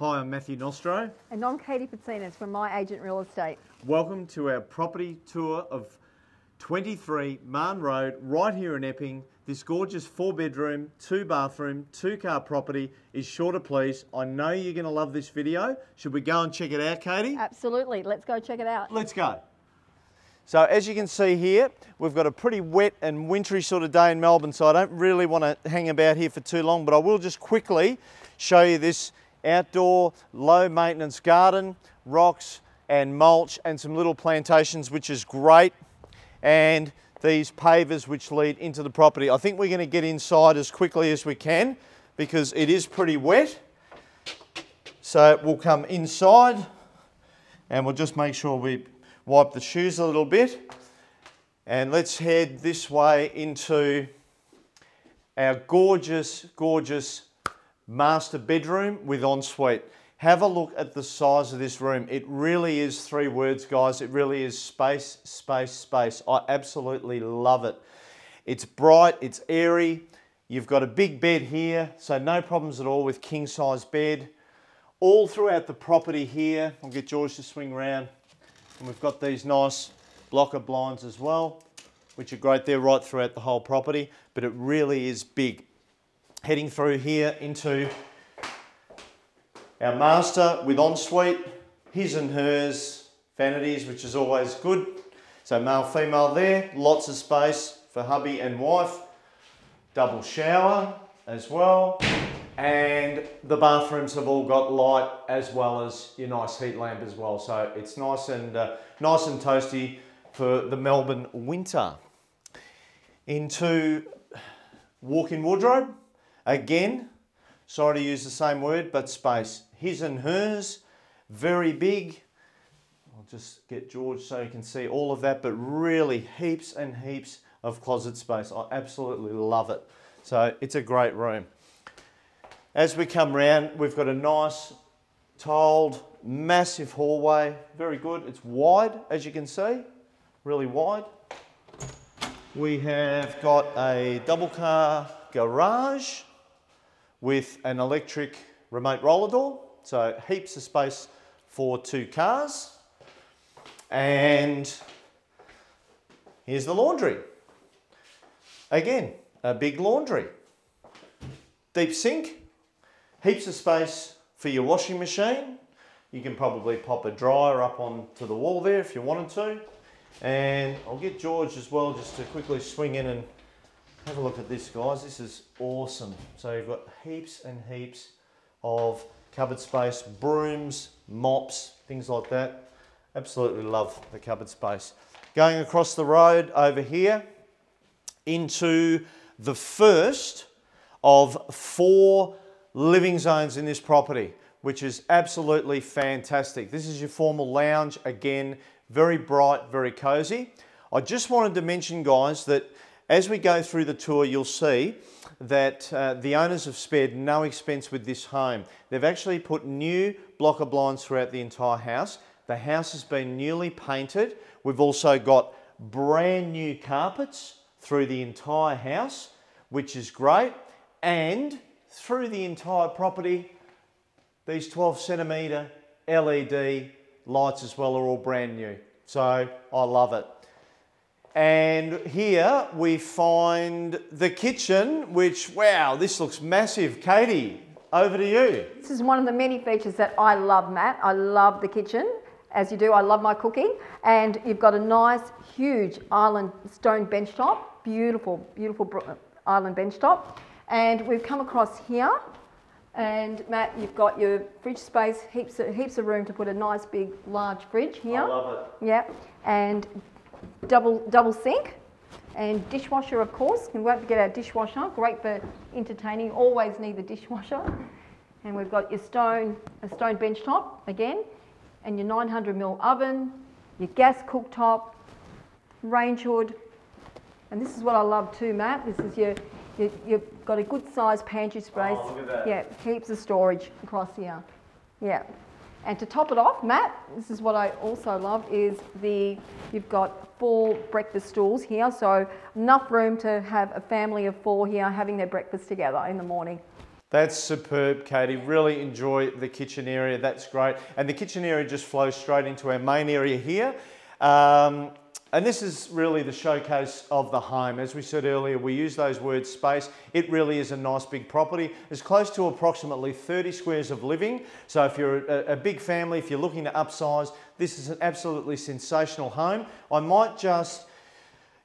Hi, I'm Matthew Nostro. And I'm Katie Petsinis from My Agent Real Estate. Welcome to our property tour of 23 Mahon Road, right here in Epping. This gorgeous four bedroom, two bathroom, two car property is sure to please. I know you're going to love this video. Should we go and check it out, Katie? Absolutely. Let's go check it out. Let's go. So as you can see here, we've got a pretty wet and wintry sort of day in Melbourne, so I don't really want to hang about here for too long, but I will just quickly show you this outdoor low maintenance garden, rocks and mulch and some little plantations, which is great. And these pavers which lead into the property. I think we're going to get inside as quickly as we can because it is pretty wet. So we'll come inside and we'll just make sure we wipe the shoes a little bit. And let's head this way into our gorgeous, gorgeous master bedroom with ensuite. Have a look at the size of this room. It really is three words, guys. It really is space, space, space. I absolutely love it. It's bright, it's airy. You've got a big bed here, so no problems at all with king size bed. All throughout the property here, I'll get George to swing around. And we've got these nice blocker blinds as well, which are great. They're right throughout the whole property, but it really is big heading through here into our master with ensuite, his and hers vanities, which is always good. So male, female there, lots of space for hubby and wife. Double shower as well. And the bathrooms have all got light as well as your nice heat lamp as well. So it's nice and uh, nice and toasty for the Melbourne winter. Into walk-in wardrobe. Again, sorry to use the same word, but space. His and hers, very big. I'll just get George so you can see all of that, but really heaps and heaps of closet space. I absolutely love it. So it's a great room. As we come round, we've got a nice tiled, massive hallway. Very good. It's wide, as you can see, really wide. We have got a double car garage with an electric remote roller door. So heaps of space for two cars. And here's the laundry. Again, a big laundry. Deep sink, heaps of space for your washing machine. You can probably pop a dryer up onto the wall there if you wanted to. And I'll get George as well just to quickly swing in and have a look at this, guys. This is awesome. So you've got heaps and heaps of cupboard space, brooms, mops, things like that. Absolutely love the cupboard space. Going across the road over here into the first of four living zones in this property, which is absolutely fantastic. This is your formal lounge. Again, very bright, very cozy. I just wanted to mention, guys, that as we go through the tour, you'll see that uh, the owners have spared no expense with this home. They've actually put new blocker blinds throughout the entire house. The house has been newly painted. We've also got brand new carpets through the entire house, which is great. And through the entire property, these 12 centimetre LED lights as well are all brand new. So I love it. And here we find the kitchen, which, wow, this looks massive. Katie, over to you. This is one of the many features that I love, Matt. I love the kitchen. As you do, I love my cooking. And you've got a nice, huge island stone bench top. Beautiful, beautiful uh, island bench top. And we've come across here. And Matt, you've got your fridge space, heaps of, heaps of room to put a nice big large fridge here. I love it. Yeah, and double, double sink and dishwasher, of course. We won't forget our dishwasher, great for entertaining, always need the dishwasher. And we've got your stone, a stone bench top again, and your 900 ml oven, your gas cooktop, range hood. And this is what I love too, Matt. This is your, your you've got a good sized pantry space. Oh, yeah, heaps of storage across here. Yeah. And to top it off, Matt, this is what I also love, is the, you've got four breakfast stools here, so enough room to have a family of four here having their breakfast together in the morning. That's superb, Katie. Really enjoy the kitchen area. That's great. And the kitchen area just flows straight into our main area here. Um, and this is really the showcase of the home. As we said earlier, we use those words space. It really is a nice big property. It's close to approximately 30 squares of living. So if you're a, a big family, if you're looking to upsize, this is an absolutely sensational home. I might just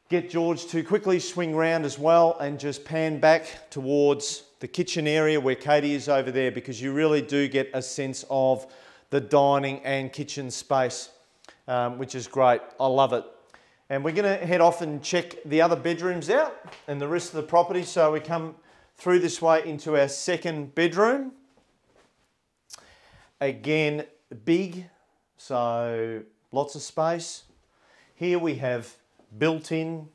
get George to quickly swing round as well and just pan back towards the kitchen area where Katie is over there because you really do get a sense of the dining and kitchen space, um, which is great. I love it. And we're going to head off and check the other bedrooms out and the rest of the property. So we come through this way into our second bedroom. Again, big, so lots of space. Here we have built-in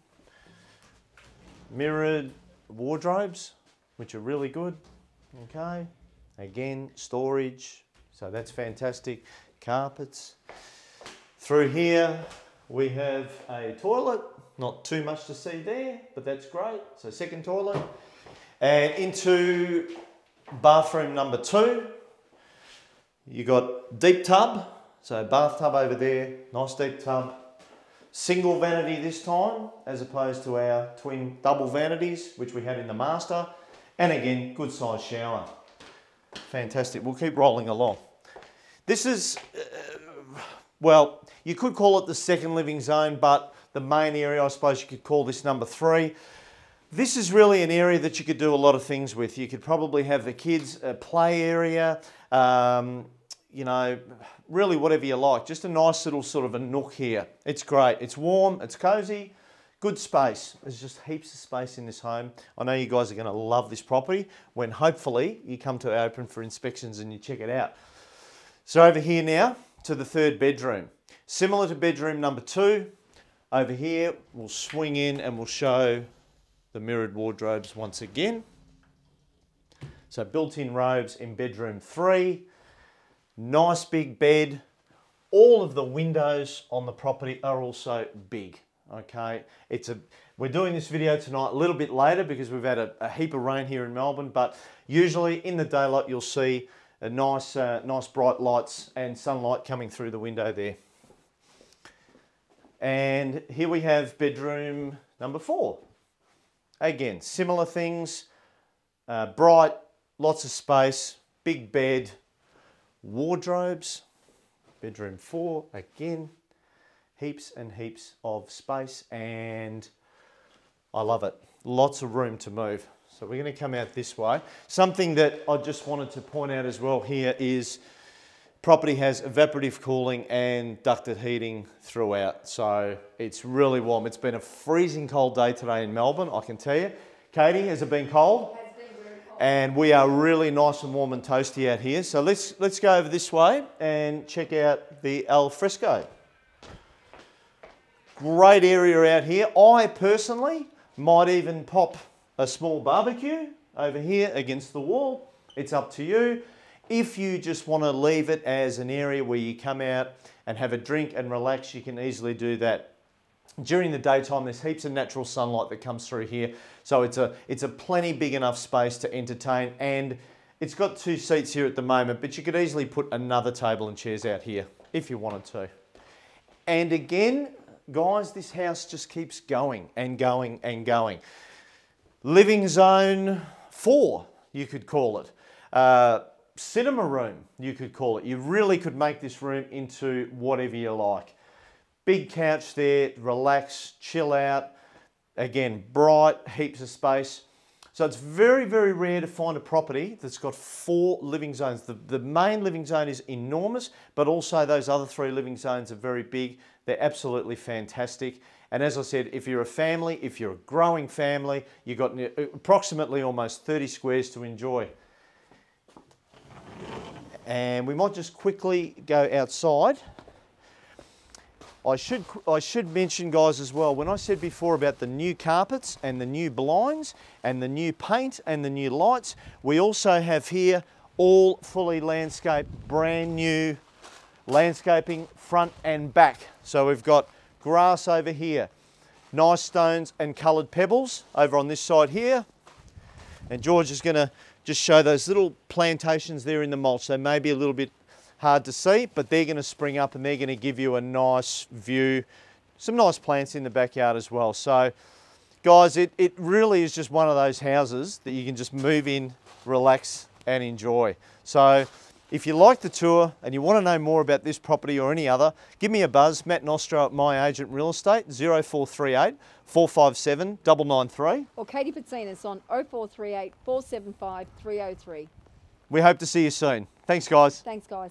mirrored wardrobes which are really good. Okay, again, storage, so that's fantastic. Carpets. Through here, we have a toilet. Not too much to see there, but that's great. So second toilet. And into bathroom number two. You got deep tub. So bathtub over there, nice deep tub. Single vanity this time, as opposed to our twin double vanities, which we had in the master. And again, good size shower. Fantastic. We'll keep rolling along. This is, uh, well, you could call it the second living zone, but the main area, I suppose you could call this number three. This is really an area that you could do a lot of things with. You could probably have the kids a play area, um, you know, really whatever you like. Just a nice little sort of a nook here. It's great. It's warm, it's cozy, Good space. There's just heaps of space in this home. I know you guys are going to love this property when hopefully you come to open for inspections and you check it out. So over here now to the third bedroom. Similar to bedroom number two, over here we'll swing in and we'll show the mirrored wardrobes once again. So built-in robes in bedroom three. Nice big bed. All of the windows on the property are also big okay? It's a, we're doing this video tonight a little bit later because we've had a, a heap of rain here in Melbourne, but usually in the daylight you'll see a nice, uh, nice bright lights and sunlight coming through the window there. And here we have bedroom number four. Again, similar things, uh, bright, lots of space, big bed, wardrobes. Bedroom four, again, heaps and heaps of space and I love it. Lots of room to move. So we're going to come out this way. Something that I just wanted to point out as well here is property has evaporative cooling and ducted heating throughout. So it's really warm. It's been a freezing cold day today in Melbourne, I can tell you. Katie, has it been cold? and we are really nice and warm and toasty out here. So let's, let's go over this way and check out the al fresco. Great area out here. I personally might even pop a small barbecue over here against the wall. It's up to you. If you just want to leave it as an area where you come out and have a drink and relax, you can easily do that. During the daytime, there's heaps of natural sunlight that comes through here. So it's a, it's a plenty big enough space to entertain and it's got two seats here at the moment, but you could easily put another table and chairs out here if you wanted to. And again, guys, this house just keeps going and going and going. Living zone four, you could call it. Uh, cinema room, you could call it. You really could make this room into whatever you like. Big couch there, relax, chill out. Again, bright, heaps of space. So it's very, very rare to find a property that's got four living zones. The, the main living zone is enormous, but also those other three living zones are very big. They're absolutely fantastic. And as I said, if you're a family, if you're a growing family, you've got approximately almost 30 squares to enjoy. And we might just quickly go outside. I should, I should mention guys as well, when I said before about the new carpets and the new blinds and the new paint and the new lights, we also have here all fully landscaped, brand new landscaping front and back. So we've got grass over here, nice stones and coloured pebbles over on this side here. And George is going to just show those little plantations there in the mulch. They may be a little bit hard to see, but they're going to spring up and they're going to give you a nice view. Some nice plants in the backyard as well. So guys, it, it really is just one of those houses that you can just move in, relax and enjoy. So if you like the tour and you want to know more about this property or any other, give me a buzz, Matt Nostro at My Agent Real Estate, 0438 457 993. Or Katie Petsinis on 0438 475 303. We hope to see you soon. Thanks, guys. Thanks, guys.